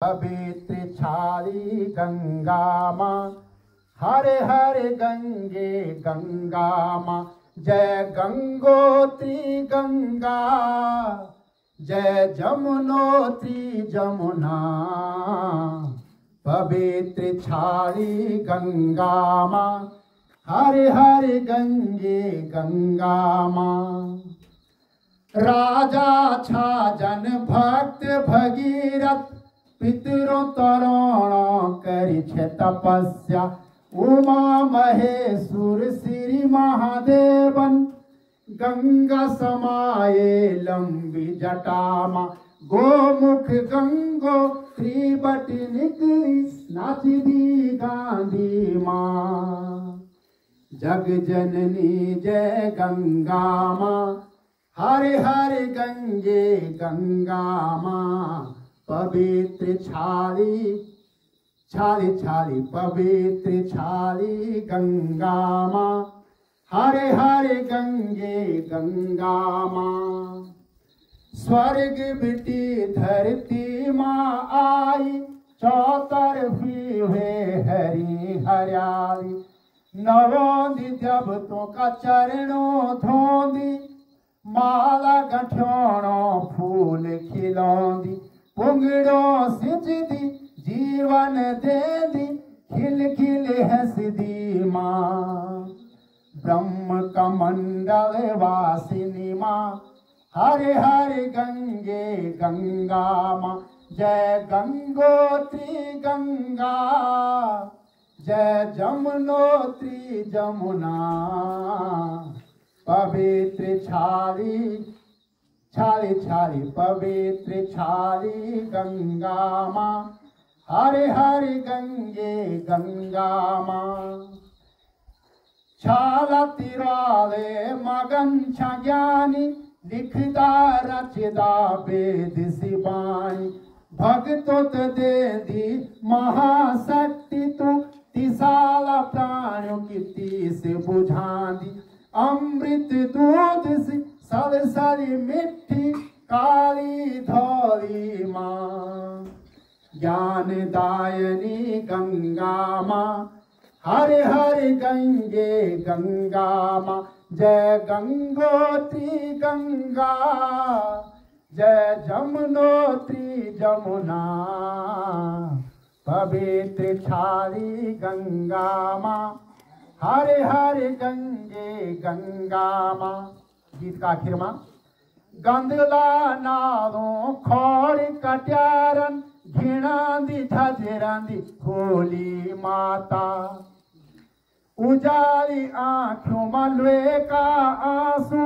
पवित्र छाली गंगा माँ। हरे हरे गंगे गंगा माँ। जय गंगोत्री गंगा। जय जमुनोत्री जमुना। पवित्र छाली गंगा माँ। हरे हरे गंगे गंगा माँ। राजा छाजन भक्त भगीरथ। पितरो तरण करी तपस्या उमा महेश्वर श्री महादेवन गंगा समाये लंबी जटामा, गोमुख गंगो त्रिबट निकली नाच दी गांधी माँ जग जननी जय गंगा माँ हरे हरे गंगे गंगा माँ पवित्र छाली छाली छाली, पवित्र छाली, गंगा माँ। हरे हरे गंगे, गंगा माँ। स्वर्ग बिटी धरती माँ आई चौतरफी हुए हरी हरियाली। नवोंदी जब तो का चरणों धोंदी, माला गठोणो फूल खिलौंदी। पुंगड़ो सिजदी जीवन दे दी खिल खिल हंसदी माँ ब्रह्म कमंडल वासिनी माँ हरे हरे गंगे गंगा माँ जय गंगोत्री गंगा जय जमुनोत्री जमुना पवित्र छाली छाली छाली पवित्र छाली गंगा माँ। हरे हरे गंगे गंगा माँ। छाला तिराले मगन ज्ञानी लिखदा रचदा वेद सिबानी भगतो दे दी महाशक्ति तू, तिसाला प्राणों की तीस बुझांदी। अमृत दूध से सलसली मिट्टी काली धोरी माँ। ज्ञान दायनी गंगा माँ। हर हर गंगे गंगा माँ। जय गंगोत्री गंगा। जय जमुनोत्री जमुना। पवित्र छाली गंगा माँ। हर हर गंगे गंगा माँ। गीत का आखिर माँ गंदला नालों खोड़ कट्यारन घिणांदी झजरांदी होली माता। उजाली आँखों मलवे का आँसू,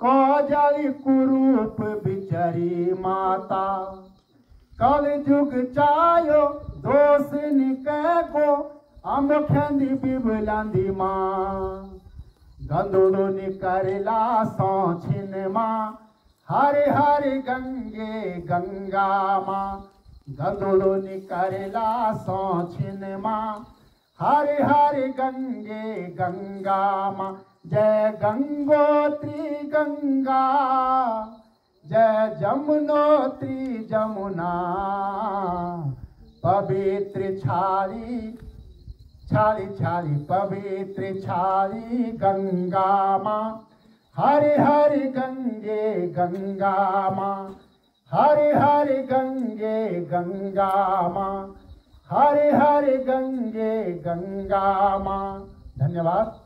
कौजाली कुरूप बिचरी माता। कल जुग चायो दोष निके को अमुखंदी बिबलांदी माँ। गंदोलो निकरला सौछिन माँ, हरे हरे गंगे गंगा माँ। गंदोलो निकरला सौछिन माँ, हरे हरे गंगे गंगा माँ। जय गंगोत्री गंगा, जय जमुनोत्री जमुना। पवित्र छाली छाली छाली पवित्र छाली गंगा माँ। हरि हरि गंगे गंगा माँ। हरि हरि गंगे गंगा माँ। हरि हरि गंगे गंगा माँ। धन्यवाद।